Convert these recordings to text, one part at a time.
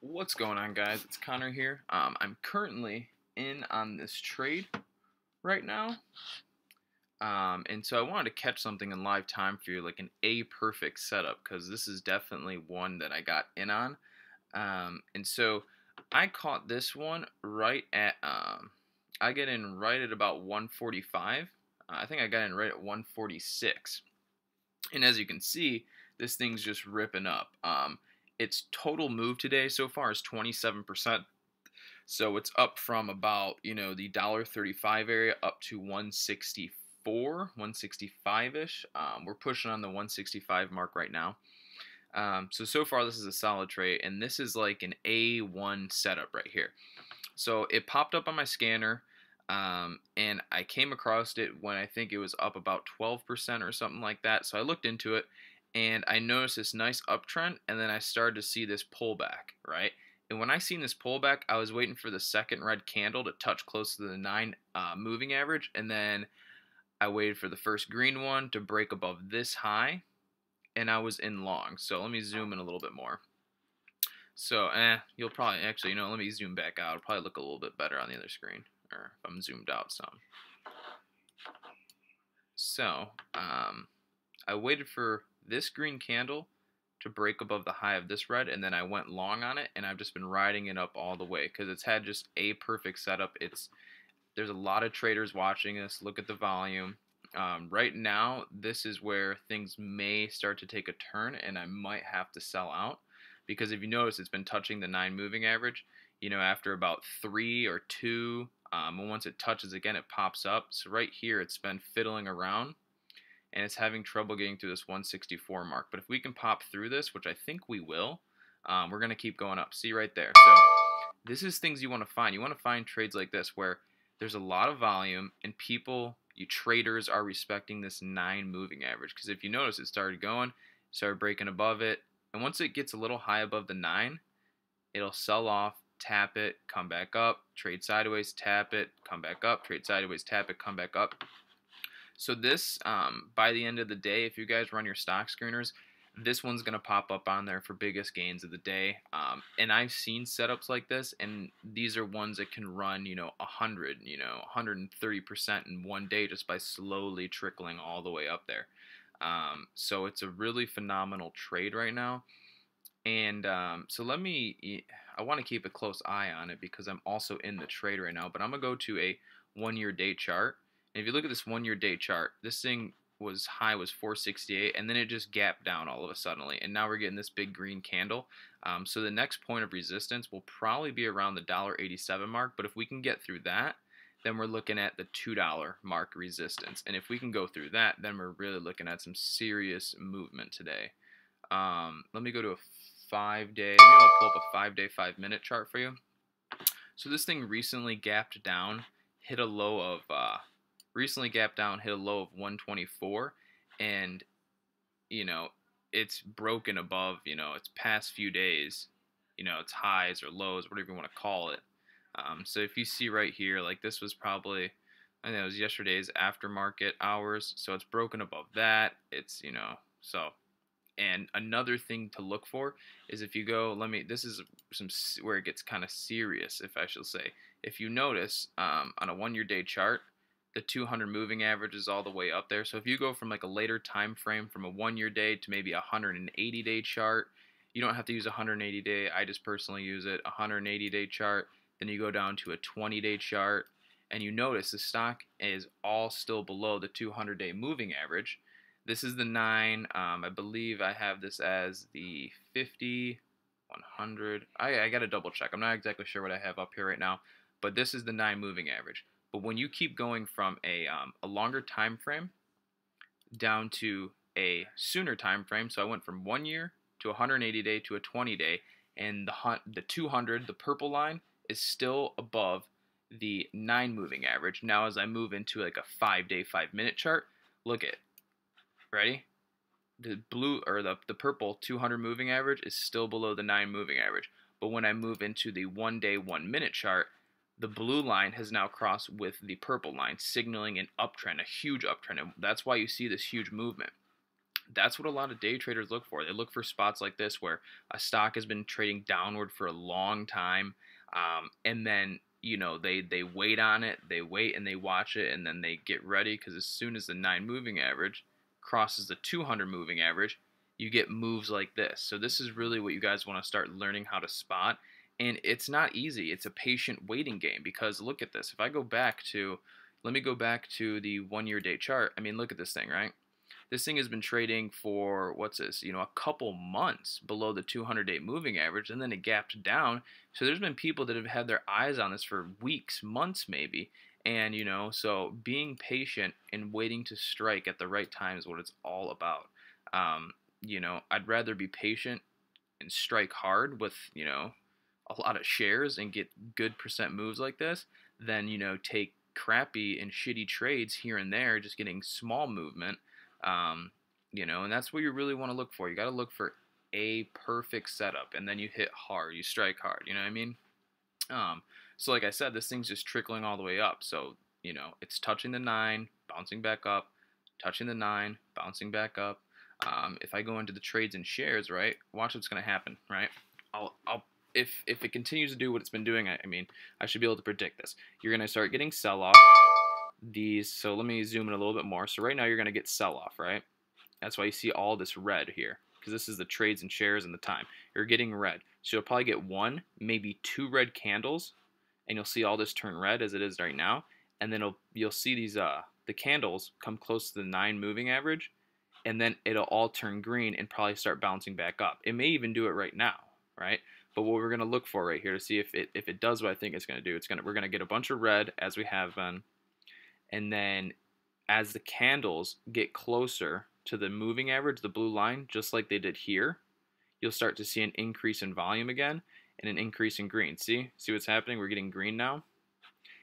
What's going on, guys? It's Connor here. Um, I'm currently in on this trade right now. Um, and so I wanted to catch something in live time for you, like an A perfect setup, because this is definitely one that I got in on. Um, and so I caught this one right at, um, I get in right at about 145. Uh, I think I got in right at 146. And as you can see, this thing's just ripping up. Um, its total move today so far is 27%. So it's up from about, you know, the $1.35 area up to 164, 165-ish. Um, we're pushing on the 165 mark right now. Um, so, so far this is a solid trade, and this is like an A1 setup right here. So it popped up on my scanner, um, and I came across it when I think it was up about 12% or something like that. So I looked into it, and I noticed this nice uptrend, and then I started to see this pullback, right? And when I seen this pullback, I was waiting for the second red candle to touch close to the nine uh, moving average, and then I waited for the first green one to break above this high, and I was in long. So let me zoom in a little bit more. So, eh, you'll probably actually, you know, let me zoom back out. It'll probably look a little bit better on the other screen, or if I'm zoomed out some. So, um, I waited for this green candle to break above the high of this red and then I went long on it and I've just been riding it up all the way because it's had just a perfect setup. It's there's a lot of traders watching this. Look at the volume. Um, right now this is where things may start to take a turn and I might have to sell out because if you notice it's been touching the nine moving average you know after about three or two um, and once it touches again it pops up. So right here it's been fiddling around and it's having trouble getting through this 164 mark. But if we can pop through this, which I think we will, um, we're going to keep going up. See right there. So this is things you want to find. You want to find trades like this where there's a lot of volume and people, you traders are respecting this 9 moving average. Because if you notice, it started going, started breaking above it. And once it gets a little high above the 9, it'll sell off, tap it, come back up, trade sideways, tap it, come back up, trade sideways, tap it, come back up. So this, um, by the end of the day, if you guys run your stock screeners, this one's going to pop up on there for biggest gains of the day. Um, and I've seen setups like this, and these are ones that can run, you know, 100, you know, 130% in one day just by slowly trickling all the way up there. Um, so it's a really phenomenal trade right now. And um, so let me, I want to keep a close eye on it because I'm also in the trade right now, but I'm going to go to a one year day chart. If you look at this one year day chart, this thing was high was 468 and then it just gapped down all of a suddenly and now we're getting this big green candle. Um, so the next point of resistance will probably be around the $1.87 mark but if we can get through that then we're looking at the $2 mark resistance and if we can go through that then we're really looking at some serious movement today. Um, let me go to a five day maybe I'll pull up a five day five minute chart for you. So this thing recently gapped down hit a low of uh, recently gapped down, hit a low of 124, and you know it's broken above you know its past few days, you know its highs or lows, whatever you want to call it. Um, so if you see right here, like this was probably I think it was yesterday's aftermarket hours, so it's broken above that. It's you know so. And another thing to look for is if you go, let me, this is some where it gets kind of serious, if I shall say. If you notice um, on a one year day chart, the 200 moving average is all the way up there. So if you go from like a later time frame from a one year day to maybe a 180 day chart, you don't have to use a 180 day. I just personally use it. A 180 day chart. Then you go down to a 20 day chart, and you notice the stock is all still below the 200 day moving average. This is the nine. Um, I believe I have this as the 50, 100. I, I got to double check. I'm not exactly sure what I have up here right now, but this is the nine moving average. But when you keep going from a, um, a longer time frame down to a sooner time frame, so I went from one year to 180 day to a 20 day, and the the 200, the purple line, is still above the nine moving average. Now, as I move into like a five day, five minute chart, look at ready. The blue or the the purple 200 moving average is still below the nine moving average. But when I move into the one day, one minute chart, the blue line has now crossed with the purple line, signaling an uptrend, a huge uptrend. And that's why you see this huge movement. that's what a lot of day traders look for. They look for spots like this where a stock has been trading downward for a long time, um, and then you know they they wait on it, they wait and they watch it, and then they get ready because as soon as the nine moving average crosses the 200 moving average, you get moves like this. So this is really what you guys want to start learning how to spot. And it's not easy. It's a patient waiting game because look at this. If I go back to, let me go back to the one year day chart. I mean, look at this thing, right? This thing has been trading for, what's this, you know, a couple months below the 200 day moving average, and then it gapped down. So there's been people that have had their eyes on this for weeks, months maybe. And, you know, so being patient and waiting to strike at the right time is what it's all about. Um, you know, I'd rather be patient and strike hard with, you know, a lot of shares and get good percent moves like this than, you know, take crappy and shitty trades here and there, just getting small movement um, you know, and that's what you really want to look for. You got to look for a perfect setup, and then you hit hard, you strike hard. You know what I mean? Um, so like I said, this thing's just trickling all the way up. So you know, it's touching the nine, bouncing back up, touching the nine, bouncing back up. Um, if I go into the trades and shares, right, watch what's going to happen, right? I'll, I'll, if if it continues to do what it's been doing, I, I mean, I should be able to predict this. You're going to start getting sell off these. So let me zoom in a little bit more. So right now you're going to get sell off, right? That's why you see all this red here because this is the trades and shares and the time. You're getting red. So you'll probably get one, maybe two red candles, and you'll see all this turn red as it is right now. And then you'll see these uh, the candles come close to the nine moving average, and then it'll all turn green and probably start bouncing back up. It may even do it right now, right? But what we're going to look for right here to see if it if it does what I think it's going to do, it's going to we're going to get a bunch of red as we have been and then as the candles get closer to the moving average, the blue line, just like they did here, you'll start to see an increase in volume again and an increase in green. See? See what's happening? We're getting green now.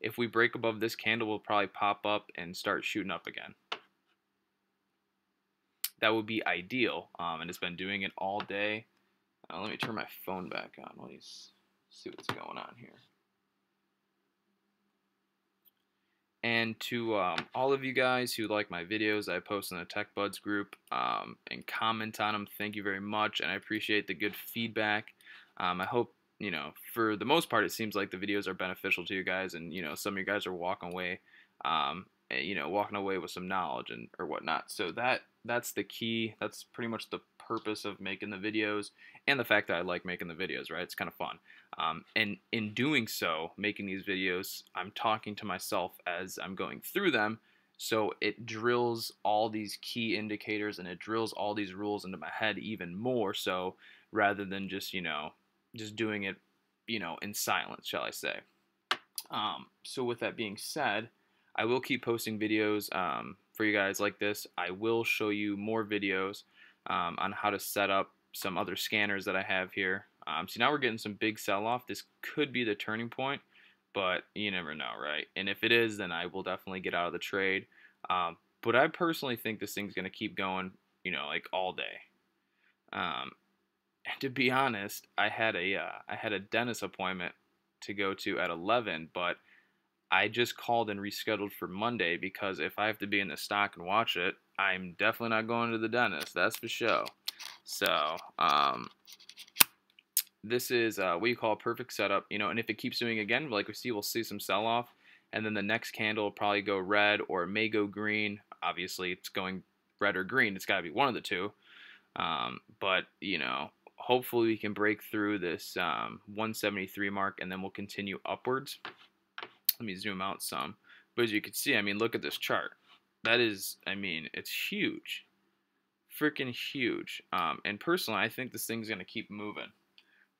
If we break above this candle, we'll probably pop up and start shooting up again. That would be ideal, um, and it's been doing it all day. Uh, let me turn my phone back on. Let me see what's going on here. And to um, all of you guys who like my videos, I post in the Tech Buds group um, and comment on them. Thank you very much, and I appreciate the good feedback. Um, I hope you know, for the most part, it seems like the videos are beneficial to you guys, and you know, some of you guys are walking away, um, eh, you know, walking away with some knowledge and or whatnot. So that that's the key. That's pretty much the purpose of making the videos and the fact that I like making the videos, right? It's kind of fun. Um, and in doing so, making these videos, I'm talking to myself as I'm going through them. So it drills all these key indicators and it drills all these rules into my head even more so rather than just, you know, just doing it, you know, in silence, shall I say. Um, so with that being said, I will keep posting videos um, for you guys like this. I will show you more videos um, on how to set up some other scanners that I have here. Um, so now we're getting some big sell-off. This could be the turning point, but you never know, right? And if it is, then I will definitely get out of the trade. Um, but I personally think this thing's going to keep going, you know, like all day. Um, and to be honest, I had a uh, I had a dentist appointment to go to at 11, but I just called and rescheduled for Monday because if I have to be in the stock and watch it, I'm definitely not going to the dentist. That's for sure. So, um, this is uh, what you call a perfect setup, you know, and if it keeps doing again, like we see, we'll see some sell off, and then the next candle will probably go red or it may go green. Obviously, it's going red or green. It's got to be one of the two. Um, but, you know, hopefully we can break through this um, 173 mark and then we'll continue upwards. Let me zoom out some. But as you can see, I mean, look at this chart. That is, I mean, it's huge. Freaking huge. Um, and personally, I think this thing's going to keep moving.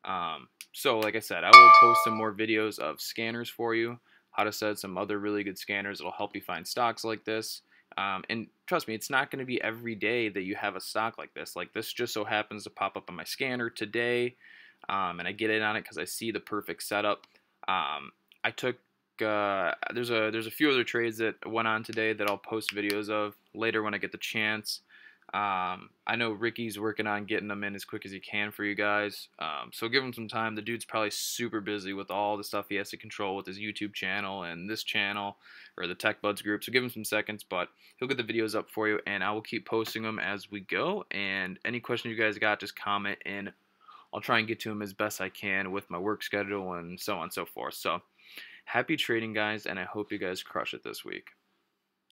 Um, so, like I said, I will post some more videos of scanners for you, how to set some other really good scanners that'll help you find stocks like this. Um, and trust me, it's not going to be every day that you have a stock like this. Like this just so happens to pop up on my scanner today, um, and I get in on it because I see the perfect setup. Um, I took uh, there's a there's a few other trades that went on today that I'll post videos of later when I get the chance. Um, I know Ricky's working on getting them in as quick as he can for you guys. Um, so give him some time. The dude's probably super busy with all the stuff he has to control with his YouTube channel and this channel or the Tech Buds group. So give him some seconds, but he'll get the videos up for you, and I will keep posting them as we go. And any questions you guys got, just comment in. I'll try and get to them as best I can with my work schedule and so on and so forth. So happy trading, guys, and I hope you guys crush it this week.